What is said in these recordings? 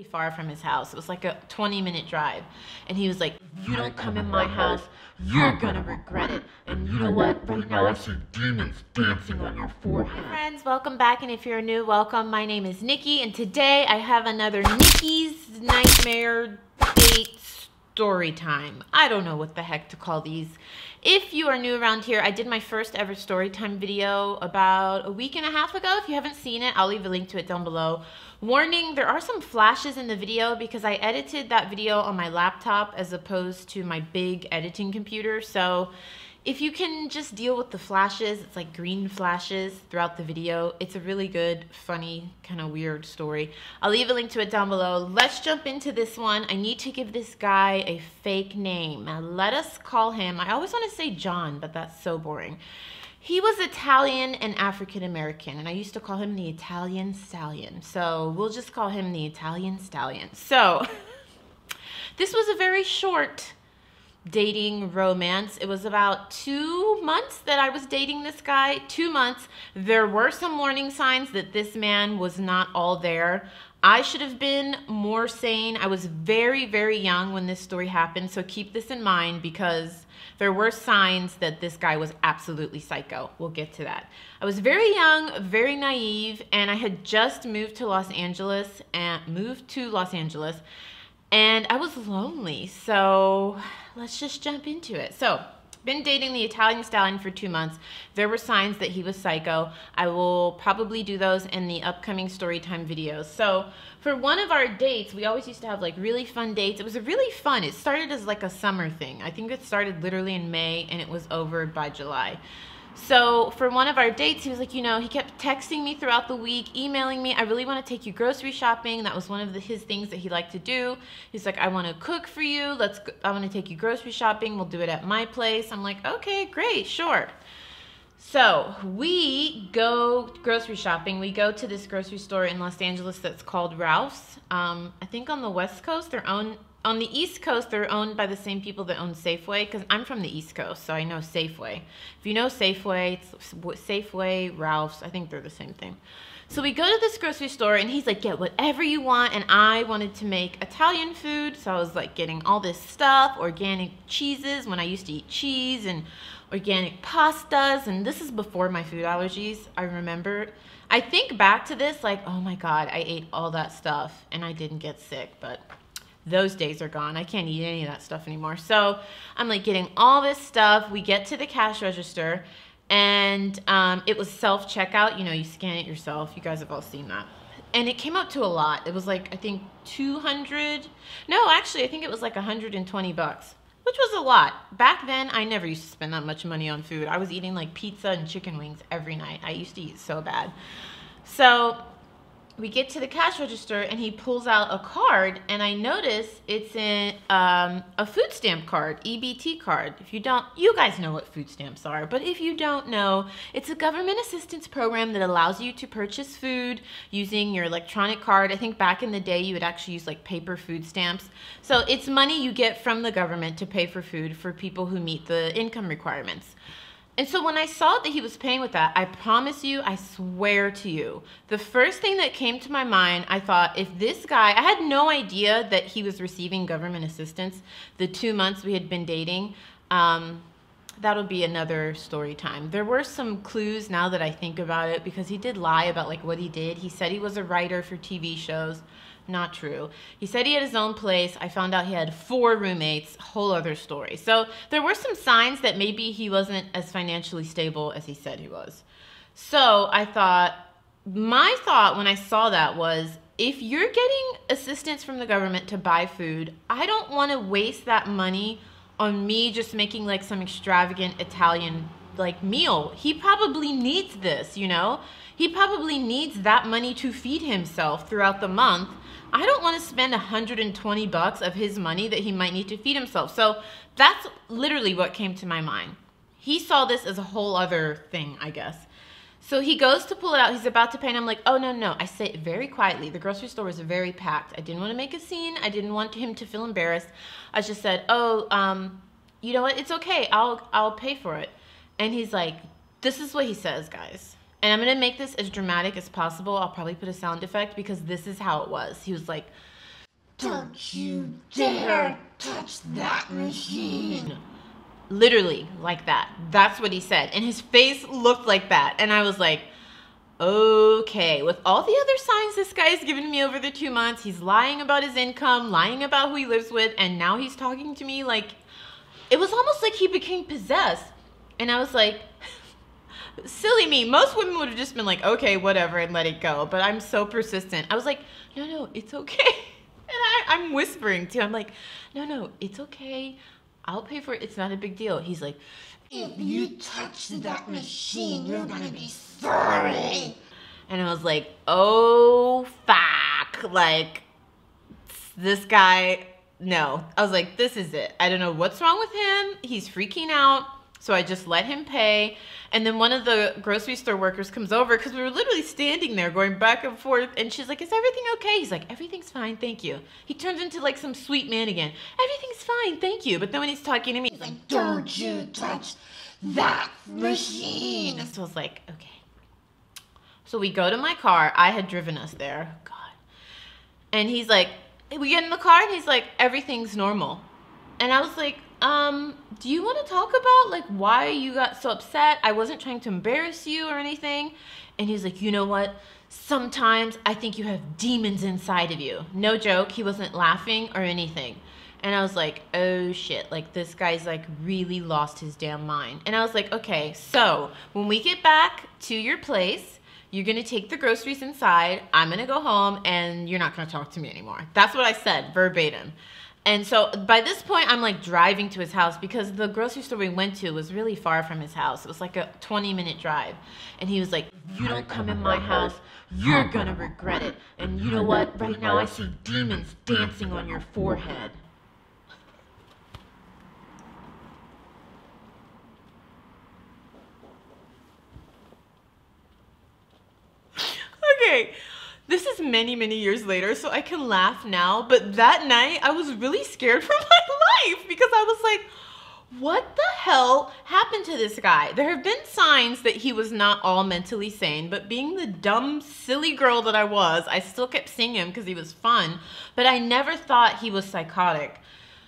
really far from his house. It was like a 20 minute drive. And he was like, You don't come in my house, you're gonna regret it. And you know what? Right now I see demons dancing on your forehead. Hi friends, welcome back. And if you're new, welcome. My name is Nikki. And today I have another Nikki's Nightmare Date story time. I don't know what the heck to call these. If you are new around here, I did my first ever story time video about a week and a half ago. If you haven't seen it, I'll leave a link to it down below. Warning, there are some flashes in the video because I edited that video on my laptop as opposed to my big editing computer. So if you can just deal with the flashes, it's like green flashes throughout the video. It's a really good, funny, kind of weird story. I'll leave a link to it down below. Let's jump into this one. I need to give this guy a fake name. Let us call him, I always want to say John, but that's so boring. He was Italian and African American, and I used to call him the Italian Stallion. So we'll just call him the Italian Stallion. So this was a very short dating romance. It was about two months that I was dating this guy. Two months. There were some warning signs that this man was not all there. I should have been more sane. I was very, very young when this story happened, so keep this in mind because there were signs that this guy was absolutely psycho. We'll get to that. I was very young, very naive, and I had just moved to Los Angeles and moved to Los Angeles and I was lonely. So let's just jump into it. So, been dating the Italian stallion for two months. There were signs that he was psycho. I will probably do those in the upcoming story time videos. So for one of our dates, we always used to have like really fun dates. It was really fun. It started as like a summer thing. I think it started literally in May and it was over by July. So for one of our dates, he was like, you know, he kept texting me throughout the week, emailing me. I really want to take you grocery shopping. That was one of the, his things that he liked to do. He's like, I want to cook for you. Let's. Go, I want to take you grocery shopping. We'll do it at my place. I'm like, okay, great, sure. So we go grocery shopping. We go to this grocery store in Los Angeles that's called Ralph's. Um, I think on the West Coast, their own on the East Coast, they're owned by the same people that own Safeway. Because I'm from the East Coast, so I know Safeway. If you know Safeway, it's Safeway, Ralph's, I think they're the same thing. So we go to this grocery store, and he's like, "Get whatever you want." And I wanted to make Italian food, so I was like getting all this stuff, organic cheeses when I used to eat cheese, and organic pastas. And this is before my food allergies. I remember. I think back to this like, oh my god, I ate all that stuff and I didn't get sick, but those days are gone. I can't eat any of that stuff anymore. So I'm like getting all this stuff. We get to the cash register and um, it was self checkout. You know, you scan it yourself. You guys have all seen that. And it came up to a lot. It was like, I think 200. No, actually, I think it was like 120 bucks, which was a lot. Back then, I never used to spend that much money on food. I was eating like pizza and chicken wings every night. I used to eat so bad. So we get to the cash register and he pulls out a card and I notice it's in um, a food stamp card, EBT card. If you don't, you guys know what food stamps are, but if you don't know, it's a government assistance program that allows you to purchase food using your electronic card. I think back in the day you would actually use like paper food stamps. So it's money you get from the government to pay for food for people who meet the income requirements. And so when I saw that he was paying with that, I promise you, I swear to you, the first thing that came to my mind, I thought, if this guy, I had no idea that he was receiving government assistance the two months we had been dating. Um, that'll be another story time. There were some clues now that I think about it because he did lie about like what he did. He said he was a writer for TV shows. Not true. He said he had his own place. I found out he had four roommates. Whole other story. So there were some signs that maybe he wasn't as financially stable as he said he was. So I thought, my thought when I saw that was if you're getting assistance from the government to buy food, I don't want to waste that money on me just making like some extravagant Italian like meal. He probably needs this, you know? He probably needs that money to feed himself throughout the month I don't want to spend 120 bucks of his money that he might need to feed himself. So that's literally what came to my mind. He saw this as a whole other thing, I guess. So he goes to pull it out. He's about to pay, and I'm like, oh, no, no. I say it very quietly. The grocery store was very packed. I didn't want to make a scene. I didn't want him to feel embarrassed. I just said, oh, um, you know what? It's okay. I'll, I'll pay for it. And he's like, this is what he says, guys. And I'm going to make this as dramatic as possible. I'll probably put a sound effect because this is how it was. He was like, Don't you dare touch that machine. Literally, like that. That's what he said. And his face looked like that. And I was like, okay, with all the other signs this guy has given me over the two months, he's lying about his income, lying about who he lives with, and now he's talking to me like it was almost like he became possessed. And I was like, silly me. Most women would have just been like, okay, whatever, and let it go. But I'm so persistent. I was like, no, no, it's okay. And I, I'm whispering to him, I'm like, no, no, it's okay. I'll pay for it. It's not a big deal. He's like, if you touch that machine, you're gonna be sorry. And I was like, oh, fuck. Like, this guy, no. I was like, this is it. I don't know what's wrong with him. He's freaking out. So I just let him pay. And then one of the grocery store workers comes over because we were literally standing there going back and forth. And she's like, Is everything okay? He's like, Everything's fine, thank you. He turns into like some sweet man again. Everything's fine, thank you. But then when he's talking to me, he's like, Don't you touch that machine. So I was like, Okay. So we go to my car. I had driven us there. God. And he's like, We get in the car and he's like, Everything's normal. And I was like, um, do you want to talk about like why you got so upset? I wasn't trying to embarrass you or anything. And he's like, you know what? Sometimes I think you have demons inside of you. No joke. He wasn't laughing or anything. And I was like, oh shit, like this guy's like really lost his damn mind. And I was like, okay, so when we get back to your place, you're gonna take the groceries inside. I'm gonna go home and you're not gonna talk to me anymore. That's what I said verbatim. And so by this point, I'm like driving to his house because the grocery store we went to was really far from his house. It was like a 20 minute drive. And he was like, You don't come in my house, you're gonna regret it. And you know what? Right now, I see demons dancing on your forehead. Okay this is many, many years later, so I can laugh now. But that night, I was really scared for my life because I was like, what the hell happened to this guy? There have been signs that he was not all mentally sane, but being the dumb, silly girl that I was, I still kept seeing him because he was fun, but I never thought he was psychotic.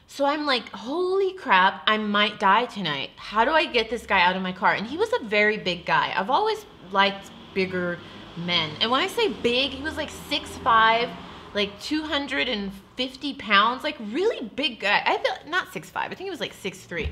So I'm like, holy crap, I might die tonight. How do I get this guy out of my car? And he was a very big guy. I've always liked bigger men. And when I say big, he was like six five, like 250 pounds, like really big guy. I thought, not six five, I think he was like six three.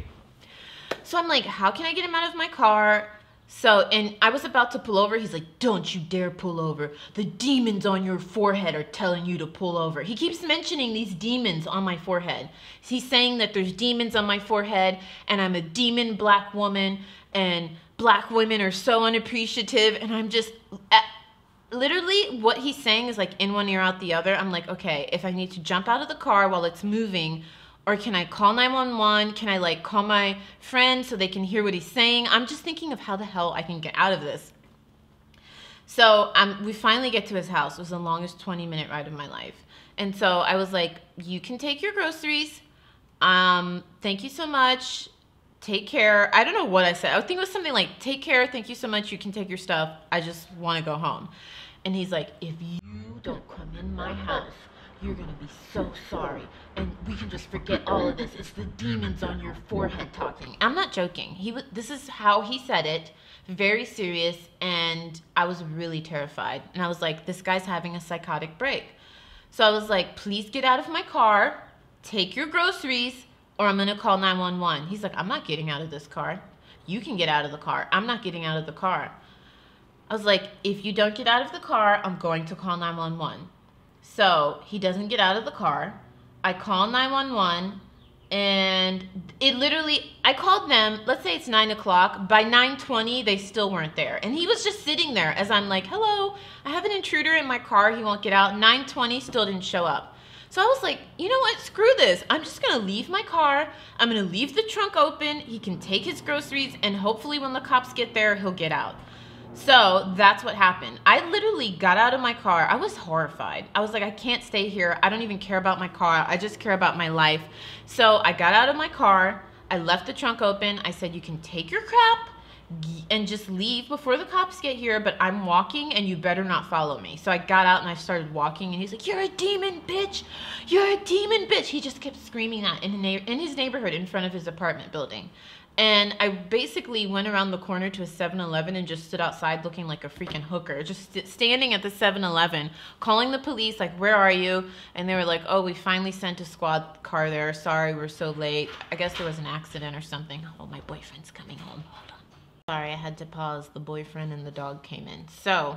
So I'm like, how can I get him out of my car? So, and I was about to pull over. He's like, don't you dare pull over. The demons on your forehead are telling you to pull over. He keeps mentioning these demons on my forehead. He's saying that there's demons on my forehead and I'm a demon black woman and black women are so unappreciative and i'm just uh, literally what he's saying is like in one ear out the other. I'm like okay if i need to jump out of the car while it's moving or can i call 911 can i like call my friend so they can hear what he's saying? I'm just thinking of how the hell i can get out of this. So um, we finally get to his house. It was the longest 20 minute ride of my life. And so i was like you can take your groceries. Um, thank you so much take care. I don't know what I said. I think it was something like, take care. Thank you so much. You can take your stuff. I just want to go home. And he's like, if you don't come in my house, you're going to be so sorry. And we can just forget all of this. It's the demons on your forehead talking. I'm not joking. He This is how he said it. Very serious. And I was really terrified. And I was like, this guy's having a psychotic break. So I was like, please get out of my car. Take your groceries or I'm gonna call 911. He's like, I'm not getting out of this car. You can get out of the car. I'm not getting out of the car. I was like, if you don't get out of the car, I'm going to call 911. So he doesn't get out of the car. I call 911 and it literally, I called them, let's say it's nine o'clock. By 9.20, they still weren't there. And he was just sitting there as I'm like, hello, I have an intruder in my car. He won't get out. 9.20 still didn't show up. So I was like, you know what? Screw this. I'm just going to leave my car. I'm going to leave the trunk open. He can take his groceries, and hopefully, when the cops get there, he'll get out. So that's what happened. I literally got out of my car. I was horrified. I was like, I can't stay here. I don't even care about my car. I just care about my life. So I got out of my car. I left the trunk open. I said, You can take your crap and just leave before the cops get here, but I'm walking and you better not follow me. So I got out and I started walking and he's like, You're a demon, bitch. You're a demon bitch. He just kept screaming that in, in his neighborhood in front of his apartment building. And I basically went around the corner to a 7 Eleven and just stood outside looking like a freaking hooker. Just st- standing at the 7 Eleven, calling the police, like, where are you? And they were like, oh, we finally sent a squad car there. Sorry, we're so late. I guess there was an accident or something. Oh, my boyfriend's coming home. Hold on. Sorry, I had to pause. The boyfriend and the dog came in. So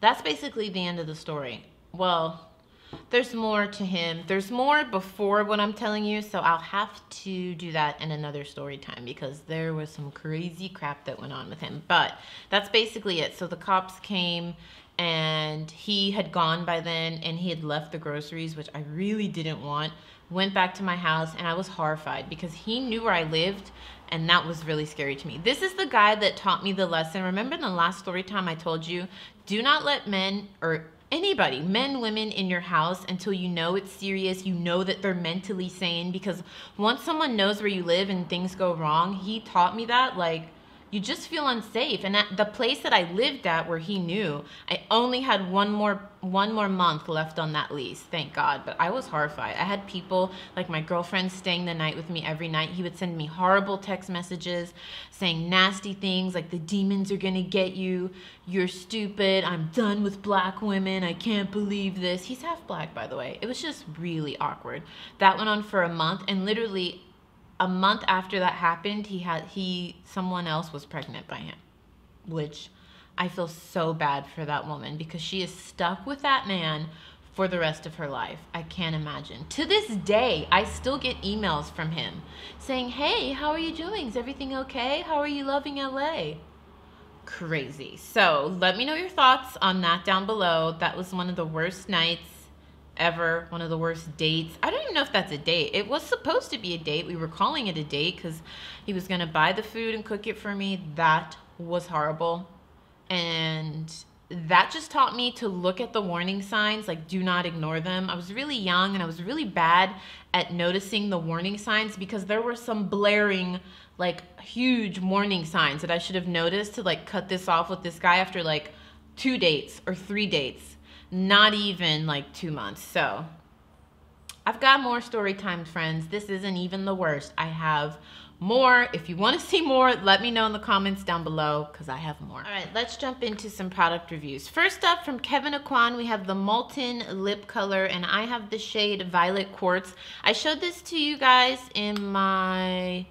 that's basically the end of the story. Well, there's more to him. There's more before what I'm telling you, so I'll have to do that in another story time because there was some crazy crap that went on with him. But that's basically it. So the cops came and he had gone by then and he had left the groceries, which I really didn't want. Went back to my house and I was horrified because he knew where I lived and that was really scary to me. This is the guy that taught me the lesson. Remember in the last story time I told you, do not let men or anybody, men, women in your house until you know it's serious, you know that they're mentally sane. Because once someone knows where you live and things go wrong, he taught me that. Like, you just feel unsafe. And at the place that I lived at where he knew, I only had one more one more month left on that lease, thank God. But I was horrified. I had people like my girlfriend staying the night with me every night. He would send me horrible text messages saying nasty things like the demons are gonna get you, you're stupid, I'm done with black women, I can't believe this. He's half black by the way. It was just really awkward. That went on for a month and literally a month after that happened, he had he someone else was pregnant by him, which I feel so bad for that woman because she is stuck with that man for the rest of her life. I can't imagine. To this day, I still get emails from him saying, "Hey, how are you doing? Is everything okay? How are you loving LA?" Crazy. So, let me know your thoughts on that down below. That was one of the worst nights ever, one of the worst dates. I don't even know if that's a date. It was supposed to be a date. We were calling it a date because he was going to buy the food and cook it for me. That was horrible. And that just taught me to look at the warning signs, like do not ignore them. I was really young and I was really bad at noticing the warning signs because there were some blaring, like huge warning signs that I should have noticed to like cut this off with this guy after like two dates or three dates not even like two months. So I've got more story times, friends. This isn't even the worst. I have more. If you want to see more, let me know in the comments down below because I have more. All right, let's jump into some product reviews. First up from Kevyn Aucoin, we have the Molten Lip Color and I have the shade Violet Quartz. I showed this to you guys in my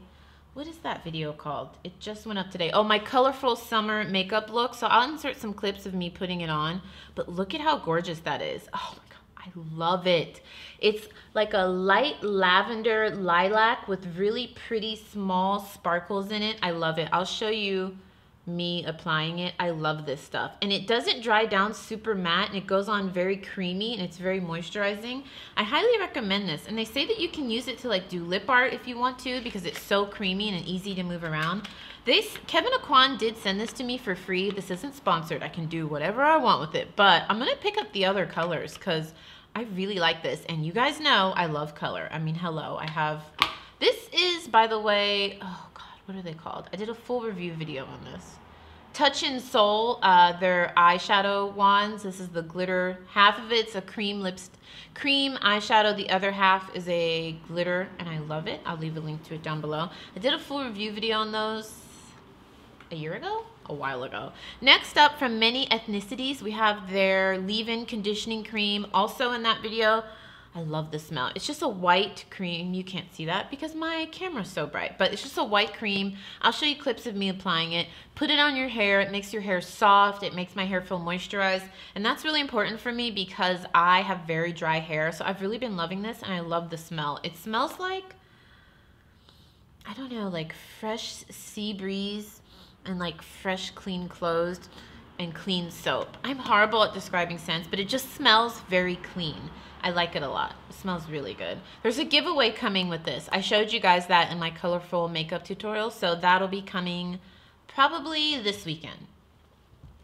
what is that video called? It just went up today. Oh, my colorful summer makeup look. So I'll insert some clips of me putting it on. But look at how gorgeous that is. Oh my God, I love it. It's like a light lavender lilac with really pretty small sparkles in it. I love it. I'll show you me applying it. I love this stuff. And it doesn't dry down super matte and it goes on very creamy and it's very moisturizing. I highly recommend this. And they say that you can use it to like do lip art if you want to because it's so creamy and easy to move around. This Kevyn Aucoin did send this to me for free. This isn't sponsored. I can do whatever I want with it. But I'm going to pick up the other colors because I really like this. And you guys know I love color. I mean, hello. I have... This is, by the way... Oh, what are they called? I did a full review video on this. Touch In Sol, uh, their eyeshadow wands. This is the glitter. Half of it's a cream lipstick, cream eyeshadow. The other half is a glitter, and I love it. I'll leave a link to it down below. I did a full review video on those a year ago? A while ago. Next up, from Many Ethnicities, we have their leave-in conditioning cream. Also in that video, I love the smell. It's just a white cream. You can't see that because my camera's so bright, but it's just a white cream. I'll show you clips of me applying it. Put it on your hair. It makes your hair soft. It makes my hair feel moisturized. And that's really important for me because I have very dry hair. So I've really been loving this and I love the smell. It smells like, I don't know, like fresh sea breeze and like fresh clean clothes and clean soap. I'm horrible at describing scents, but it just smells very clean. I like it a lot. It smells really good. There's a giveaway coming with this. I showed you guys that in my colorful makeup tutorial, so that'll be coming probably this weekend.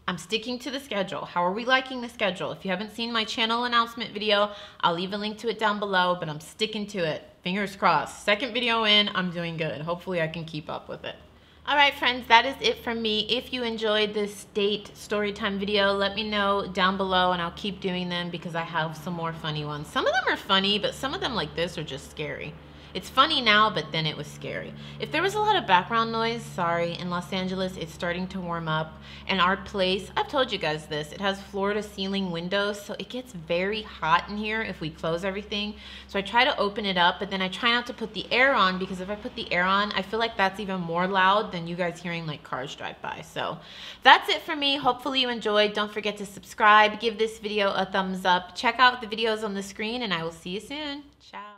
I'm sticking to the schedule. How are we liking the schedule? If you haven't seen my channel announcement video, I'll leave a link to it down below, but I'm sticking to it. Fingers crossed. Second video in, I'm doing good. Hopefully I can keep up with it. All right, friends, that is it from me. If you enjoyed this date storytime video, let me know down below and I'll keep doing them because I have some more funny ones. Some of them are funny, but some of them like this are just scary. It's funny now, but then it was scary. If there was a lot of background noise, sorry. In Los Angeles, it's starting to warm up. And our place, I've told you guys this, it has floor to ceiling windows, so it gets very hot in here if we close everything. So I try to open it up, but then I try not to put the air on because if I put the air on, I feel like that's even more loud than you guys hearing like cars drive by. So that's it for me. Hopefully you enjoyed. Don't forget to subscribe, give this video a thumbs up, check out the videos on the screen, and I will see you soon. Ciao.